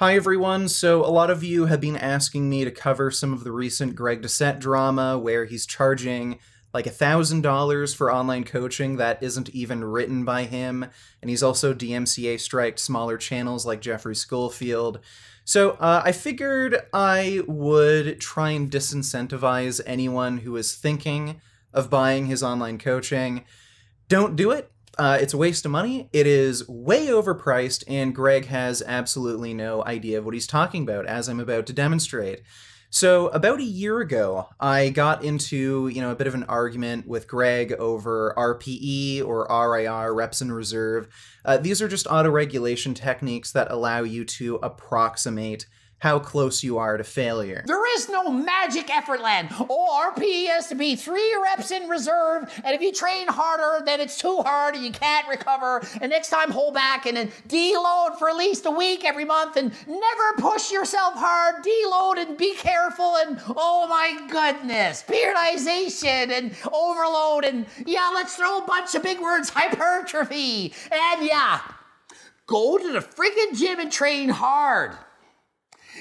Hi everyone, so a lot of you have been asking me to cover some of the recent Greg Doucette drama where he's charging like a thousand dollars for online coaching that isn't even written by him, and he's also DMCA striked smaller channels like Geoffrey Schofield. So uh, I figured I would try and disincentivize anyone who is thinking of buying his online coaching. Don't do it. Uh, it's a waste of money. It is way overpriced, and Greg has absolutely no idea of what he's talking about, as I'm about to demonstrate. So about a year ago, I got into you know a bit of an argument with Greg over RPE or RIR reps in reserve. Uh, these are just auto regulation techniques that allow you to approximate how close you are to failure. There is no magic effort land. RPE has to be three reps in reserve, and if you train harder, then it's too hard and you can't recover. And next time, hold back and then deload for at least a week every month, and never push yourself hard. Deload and be careful. And oh my goodness, periodization and overload, and yeah, let's throw a bunch of big words, hypertrophy, and yeah, go to the freaking gym and train hard.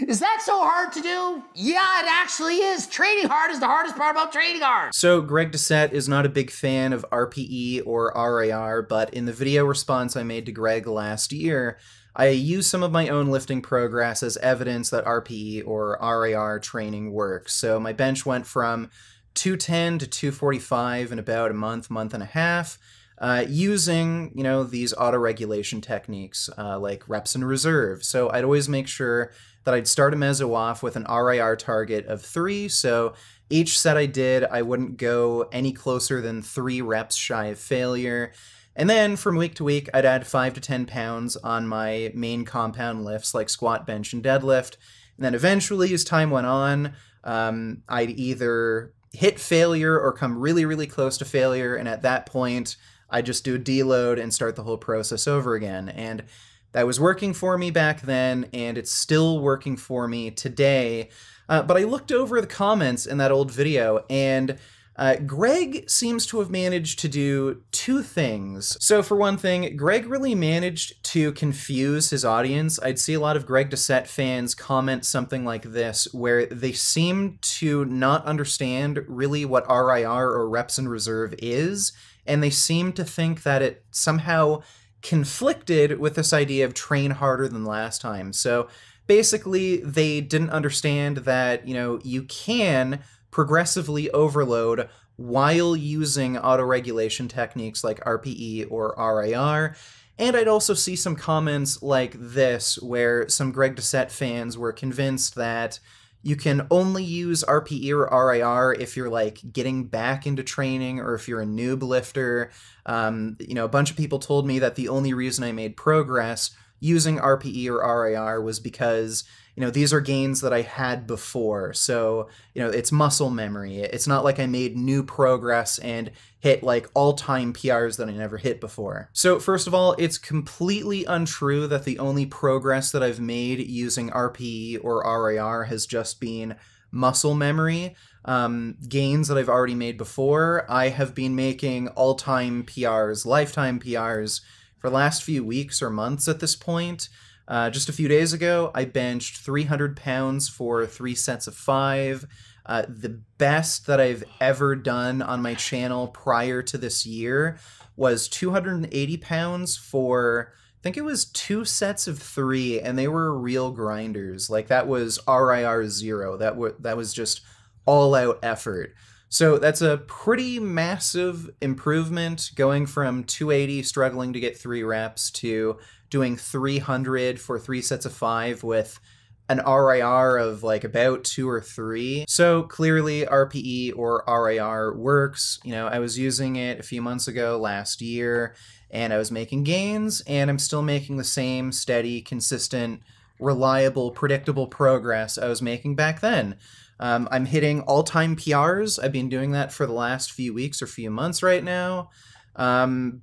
Is that so hard to do? Yeah, it actually is. Training hard is the hardest part about training hard. So Greg Doucette is not a big fan of RPE or RIR, but in the video response I made to Greg last year, I used some of my own lifting progress as evidence that RPE or RIR training works. So my bench went from 210 to 245 in about a month, month and a half. Uh, using you know these auto regulation techniques uh, like reps and reserve. So I'd always make sure that I'd start a meso off with an RIR target of three. So each set I did, I wouldn't go any closer than three reps shy of failure. And then from week to week, I'd add five to 10 pounds on my main compound lifts like squat, bench, and deadlift. And then eventually, as time went on, um, I'd either hit failure or come really, really close to failure. And at that point, I'd just do a deload and start the whole process over again. And that was working for me back then, and it's still working for me today. Uh, but I looked over the comments in that old video, and uh, Greg seems to have managed to do two things. So, for one thing, Greg really managed to confuse his audience. I'd see a lot of Greg Doucette fans comment something like this, where they seem to not understand really what RIR or reps in reserve is, and they seem to think that it somehow conflicted with this idea of train harder than last time. So basically, they didn't understand that, you know, you can progressively overload while using auto-regulation techniques like RPE or RIR. And I'd also see some comments like this, where some Greg Doucette fans were convinced that you can only use RPE or RIR if you're like getting back into training or if you're a noob lifter. Um, you know, a bunch of people told me that the only reason I made progress using RPE or RIR was because you know these are gains that I had before. So you know it's muscle memory. It's not like I made new progress and hit like all-time PRs that I never hit before. So first of all, it's completely untrue that the only progress that I've made using RPE or RIR has just been muscle memory. Um, gains that I've already made before. I have been making all-time PRs, lifetime PRs for the last few weeks or months at this point. Uh, just a few days ago, I benched 300 pounds for three sets of five. Uh, the best that I've ever done on my channel prior to this year was 280 pounds for, I think it was two sets of three, and they were real grinders. Like that was RIR zero. That, that was just all out effort. So that's a pretty massive improvement going from 280 struggling to get three reps to doing 300 for three sets of five with an RIR of like about two or three. So clearly RPE or RIR works. You know, I was using it a few months ago last year and I was making gains and I'm still making the same steady, consistent, reliable, predictable progress I was making back then. Um, I'm hitting all-time PRs. I've been doing that for the last few weeks or few months right now. Um,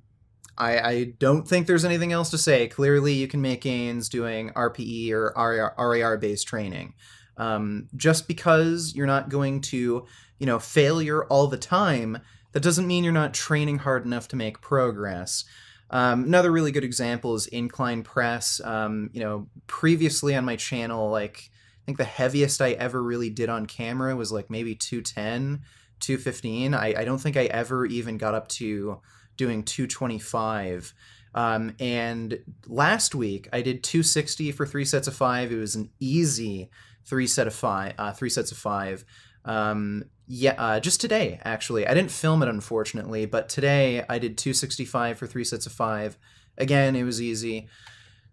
I, I, don't think there's anything else to say. Clearly, you can make gains doing RPE or RIR-based training. Um, just because you're not going to, you know, failure all the time, that doesn't mean you're not training hard enough to make progress. Um, another really good example is incline press. Um, you know, previously on my channel, like think the heaviest I ever really did on camera was like maybe 210, 215. I, I don't think I ever even got up to doing 225. Um, and last week I did 260 for three sets of five. It was an easy three set of five, uh, three sets of five. Um, yeah, uh, just today actually. I didn't film it unfortunately, but today I did 265 for three sets of five. Again, it was easy.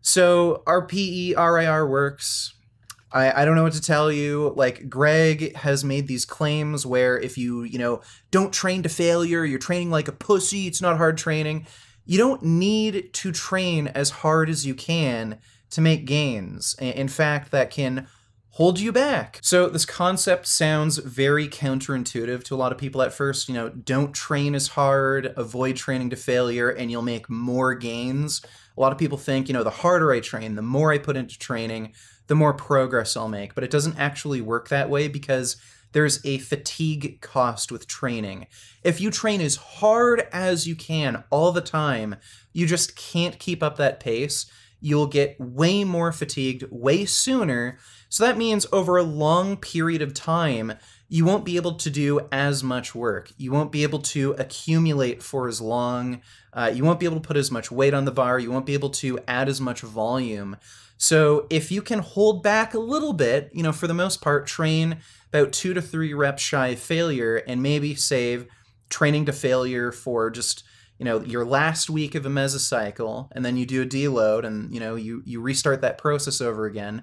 So RPE RIR works. I, I don't know what to tell you. Like Greg has made these claims where if you, you know, don't train to failure, you're training like a pussy, it's not hard training. You don't need to train as hard as you can to make gains. In fact, that can hold you back. So this concept sounds very counterintuitive to a lot of people at first. You know, don't train as hard, avoid training to failure, and you'll make more gains. A lot of people think, you know, the harder I train, the more I put into training, the more progress I'll make. But it doesn't actually work that way because there's a fatigue cost with training. If you train as hard as you can all the time, you just can't keep up that pace. You'll get way more fatigued way sooner so that means over a long period of time, you won't be able to do as much work. You won't be able to accumulate for as long. Uh, you won't be able to put as much weight on the bar. You won't be able to add as much volume. So if you can hold back a little bit, you know, for the most part, train about two to three reps shy of failure and maybe save training to failure for just you know your last week of a mesocycle and then you do a deload and you know you you restart that process over again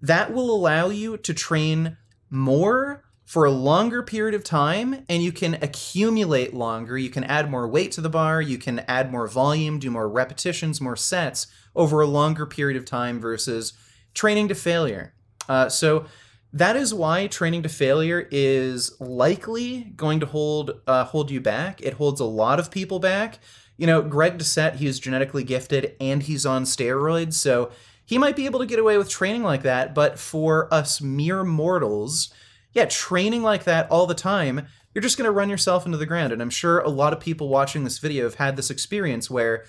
that will allow you to train more for a longer period of time and you can accumulate longer. You can add more weight to the bar, you can add more volume, do more repetitions, more sets over a longer period of time versus training to failure. Uh, so that is why training to failure is likely going to hold uh, hold you back. It holds a lot of people back. You know, Greg Doucette, he's genetically gifted and he's on steroids, so he might be able to get away with training like that, but for us mere mortals, yeah, training like that all the time, you're just going to run yourself into the ground. And I'm sure a lot of people watching this video have had this experience where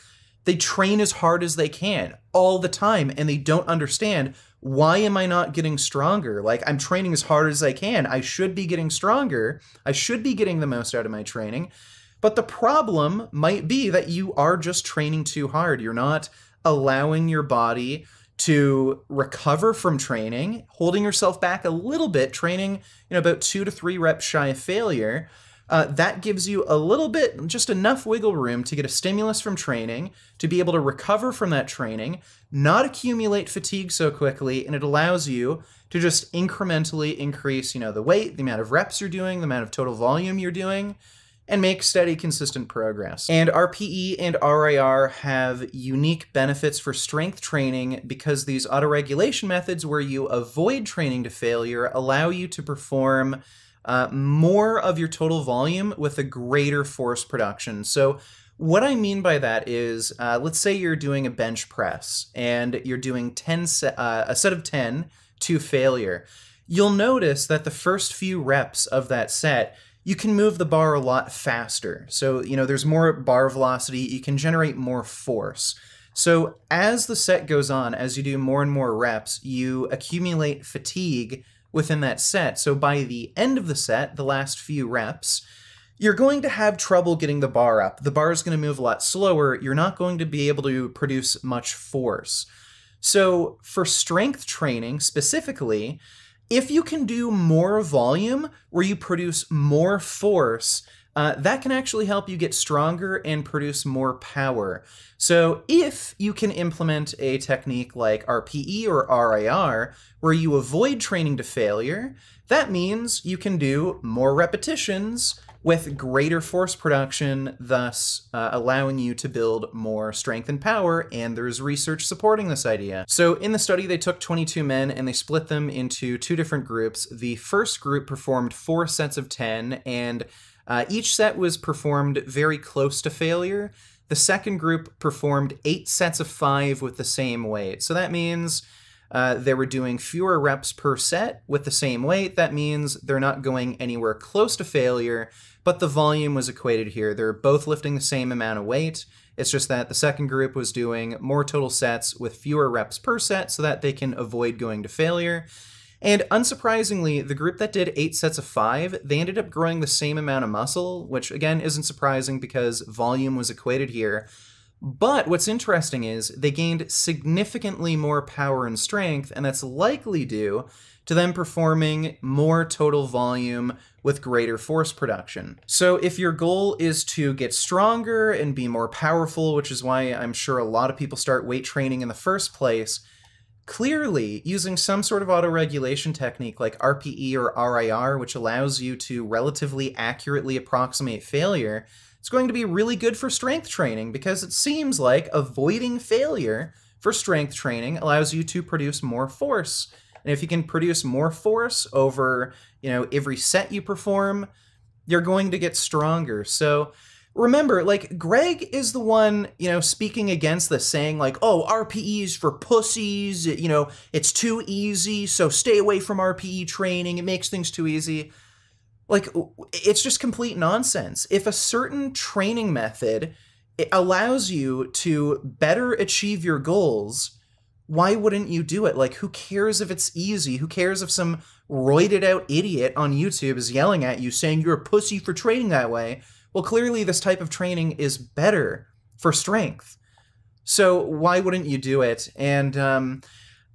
they train as hard as they can all the time and they don't understand why am I not getting stronger? Like, I'm training as hard as I can. I should be getting stronger. I should be getting the most out of my training. But the problem might be that you are just training too hard. You're not allowing your body to recover from training, holding yourself back a little bit, training, you know, about two to three reps shy of failure. Uh, that gives you a little bit, just enough wiggle room to get a stimulus from training, to be able to recover from that training, not accumulate fatigue so quickly, and it allows you to just incrementally increase, you know, the weight, the amount of reps you're doing, the amount of total volume you're doing, and make steady, consistent progress. And RPE and RIR have unique benefits for strength training because these autoregulation methods where you avoid training to failure allow you to perform uh, more of your total volume with a greater force production. So what I mean by that is, uh, let's say you're doing a bench press and you're doing 10 se- uh, a set of 10 to failure. You'll notice that the first few reps of that set, you can move the bar a lot faster. So, you know, there's more bar velocity, you can generate more force. So, as the set goes on, as you do more and more reps, you accumulate fatigue within that set. So, by the end of the set, the last few reps, you're going to have trouble getting the bar up. The bar is going to move a lot slower. You're not going to be able to produce much force. So, for strength training specifically, if you can do more volume where you produce more force, uh, that can actually help you get stronger and produce more power. So if you can implement a technique like RPE or RIR, where you avoid training to failure, that means you can do more repetitions with greater force production, thus uh, allowing you to build more strength and power, and there's research supporting this idea. So in the study, they took 22 men and they split them into two different groups. The first group performed four sets of 10, and uh, each set was performed very close to failure. The second group performed eight sets of five with the same weight. So that means uh, they were doing fewer reps per set with the same weight. That means they're not going anywhere close to failure, but the volume was equated here. They're both lifting the same amount of weight. It's just that the second group was doing more total sets with fewer reps per set so that they can avoid going to failure. And unsurprisingly, the group that did eight sets of five, they ended up growing the same amount of muscle, which again isn't surprising because volume was equated here. But what's interesting is they gained significantly more power and strength, and that's likely due to them performing more total volume with greater force production. So if your goal is to get stronger and be more powerful, which is why I'm sure a lot of people start weight training in the first place, clearly using some sort of autoregulation technique like RPE or RIR, which allows you to relatively accurately approximate failure, it's going to be really good for strength training because it seems like avoiding failure for strength training allows you to produce more force. And if you can produce more force over, you know, every set you perform, you're going to get stronger. So remember, like Greg is the one, you know, speaking against this, saying like, "Oh, RPEs for pussies. You know, it's too easy. So stay away from RPE training. It makes things too easy." Like, it's just complete nonsense. If a certain training method allows you to better achieve your goals, why wouldn't you do it? Like, who cares if it's easy? Who cares if some roided out idiot on YouTube is yelling at you saying you're a pussy for training that way? Well, clearly, this type of training is better for strength. So, why wouldn't you do it? And, um,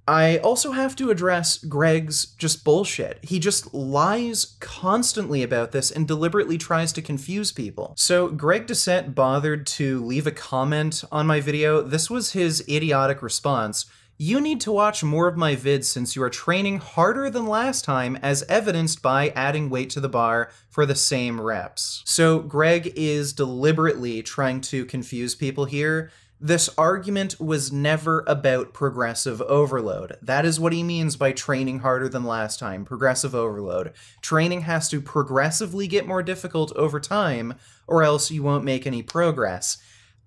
I also have to address Greg's just bullshit. He just lies constantly about this and deliberately tries to confuse people. So Greg Doucette bothered to leave a comment on my video. This was his idiotic response. You need to watch more of my vids since you are training harder than last time as evidenced by adding weight to the bar for the same reps. So Greg is deliberately trying to confuse people here this argument was never about progressive overload. That is what he means by training harder than last time, progressive overload. Training has to progressively get more difficult over time, or else you won't make any progress.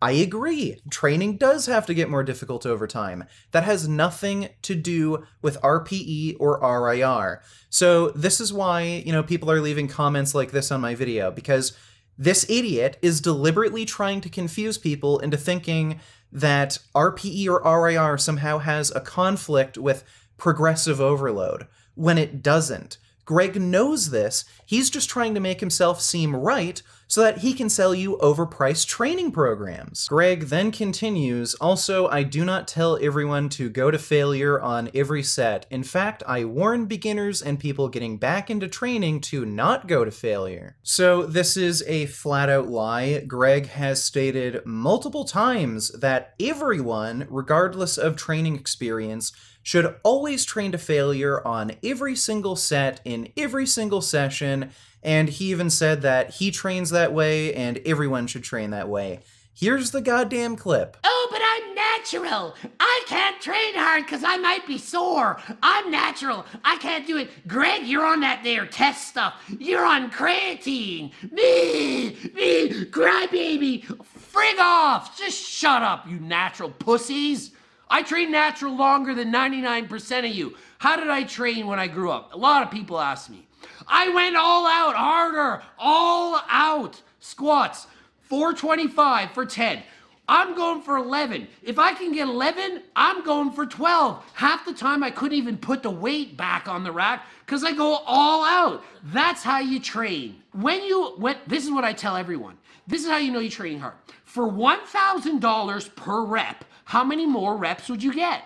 I agree. Training does have to get more difficult over time. That has nothing to do with RPE or RIR. So this is why, you know, people are leaving comments like this on my video because this idiot is deliberately trying to confuse people into thinking that RPE or RIR somehow has a conflict with progressive overload, when it doesn't. Greg knows this. He's just trying to make himself seem right so that he can sell you overpriced training programs. Greg then continues, also, I do not tell everyone to go to failure on every set. In fact, I warn beginners and people getting back into training to not go to failure. So this is a flat out lie. Greg has stated multiple times that everyone, regardless of training experience, should always train to failure on every single set in every single session and he even said that he trains that way and everyone should train that way. Here's the goddamn clip. Oh, but I'm natural. I can't train hard because I might be sore. I'm natural. I can't do it. Greg, you're on that there test stuff. You're on creatine. Me, me, crybaby. Frig off. Just shut up, you natural pussies. I train natural longer than 99% of you. How did I train when I grew up? A lot of people ask me. I went all out, harder, all out. Squats, 425 for 10. I'm going for 11. If I can get 11, I'm going for 12. Half the time I couldn't even put the weight back on the rack because I go all out. That's how you train. When you, when, this is what I tell everyone. This is how you know you're training hard. For $1,000 per rep, how many more reps would you get?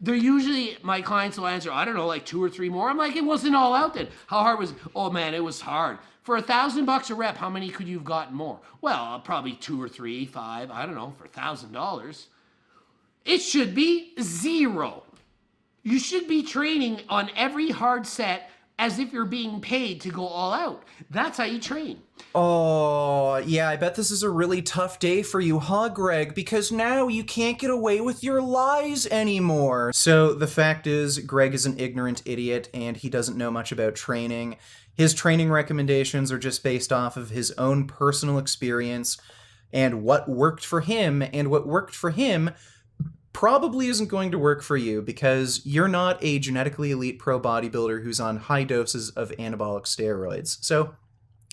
They're usually my clients will answer, I don't know, like two or three more. I'm like, it wasn't all out then. How hard was? Oh man, it was hard. For a thousand bucks a rep, how many could you have gotten more? Well, uh, probably two or three, five. I don't know. For a thousand dollars, it should be zero. You should be training on every hard set as if you're being paid to go all out. That's how you train. Oh, yeah, I bet this is a really tough day for you, huh, Greg? Because now you can't get away with your lies anymore. So the fact is, Greg is an ignorant idiot and he doesn't know much about training. His training recommendations are just based off of his own personal experience and what worked for him, and what worked for him probably isn't going to work for you because you're not a genetically elite pro bodybuilder who's on high doses of anabolic steroids. So,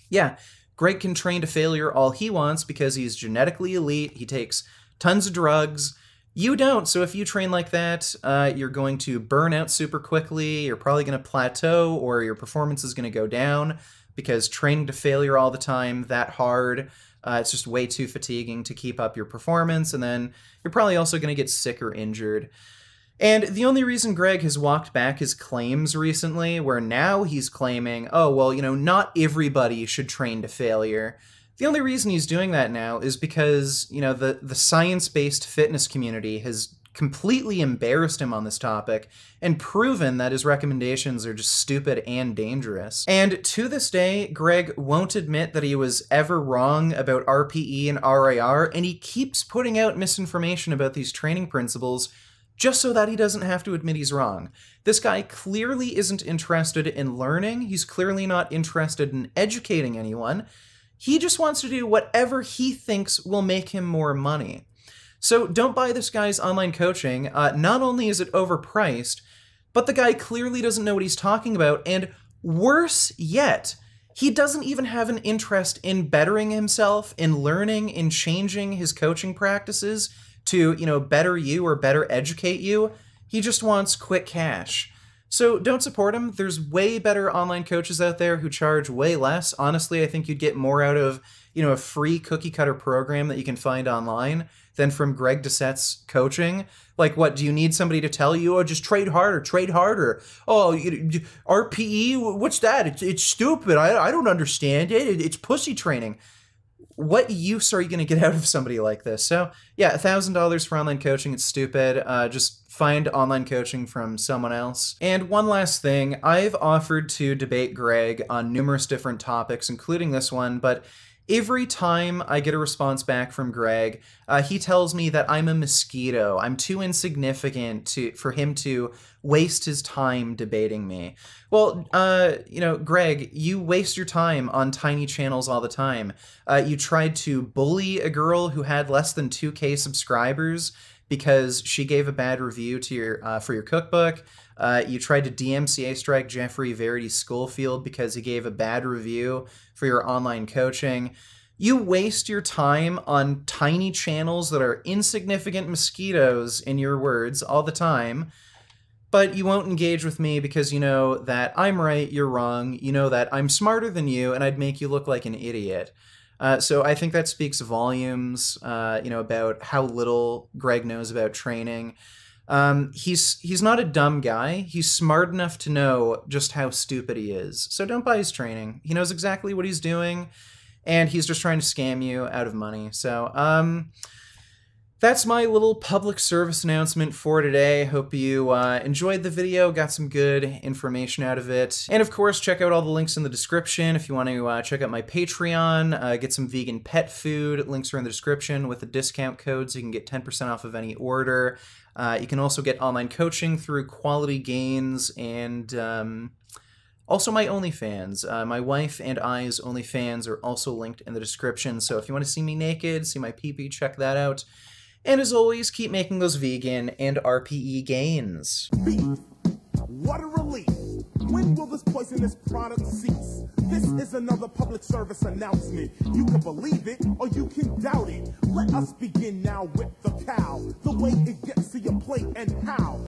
yeah, Greg can train to failure all he wants because he's genetically elite. He takes tons of drugs. You don't. So if you train like that, uh, you're going to burn out super quickly. You're probably going to plateau or your performance is going to go down because training to failure all the time, that hard, uh, it's just way too fatiguing to keep up your performance. And then you're probably also going to get sick or injured. And the only reason Greg has walked back his claims recently, where now he's claiming, oh, well, you know, not everybody should train to failure. The only reason he's doing that now is because, you know, the, the science based fitness community has completely embarrassed him on this topic and proven that his recommendations are just stupid and dangerous. And to this day, Greg won't admit that he was ever wrong about RPE and RIR, and he keeps putting out misinformation about these training principles just so that he doesn't have to admit he's wrong. This guy clearly isn't interested in learning, he's clearly not interested in educating anyone. He just wants to do whatever he thinks will make him more money. So don't buy this guy's online coaching. Uh, not only is it overpriced, but the guy clearly doesn't know what he's talking about, and worse yet, he doesn't even have an interest in bettering himself, in learning, in changing his coaching practices to, you know, better you or better educate you. He just wants quick cash. So don't support him. There's way better online coaches out there who charge way less. Honestly, I think you'd get more out of, you know, a free cookie cutter program that you can find online than from Greg Doucette's coaching. Like, what do you need somebody to tell you? Oh, just trade harder, trade harder. Oh, RPE, what's that? It's, it's stupid. I, I don't understand it. It's pussy training what use are you going to get out of somebody like this? So yeah, a thousand dollars for online coaching. It's stupid. Uh, just find online coaching from someone else. And one last thing, I've offered to debate Greg on numerous different topics, including this one, but Every time I get a response back from Greg, uh, he tells me that I'm a mosquito. I'm too insignificant to for him to waste his time debating me. Well, uh, you know, Greg, you waste your time on tiny channels all the time. Uh, you tried to bully a girl who had less than 2k subscribers because she gave a bad review to your uh, for your cookbook. Uh, you tried to DMCA strike Geoffrey Verity Schofield because he gave a bad review for your online coaching. You waste your time on tiny channels that are insignificant mosquitoes, in your words, all the time. But you won't engage with me because you know that I'm right, you're wrong. You know that I'm smarter than you, and I'd make you look like an idiot. Uh, so I think that speaks volumes, uh, you know, about how little Greg knows about training. Um, he's he's not a dumb guy. He's smart enough to know just how stupid he is. So don't buy his training. He knows exactly what he's doing, and he's just trying to scam you out of money. So um, that's my little public service announcement for today. Hope you uh, enjoyed the video, got some good information out of it. And of course, check out all the links in the description if you want to uh, check out my Patreon, uh, get some vegan pet food. Links are in the description with a discount code so you can get 10% off of any order. Uh, you can also get online coaching through Quality Gains and um, also my OnlyFans. Uh, my wife and I's OnlyFans are also linked in the description. So if you want to see me naked, see my peepee, check that out. And as always, keep making those vegan and RPE gains. What a relief! When will this poisonous product cease? This is another public service announcement. You can believe it or you can doubt it. Let us begin now with the cow. The way it gets to your plate and how.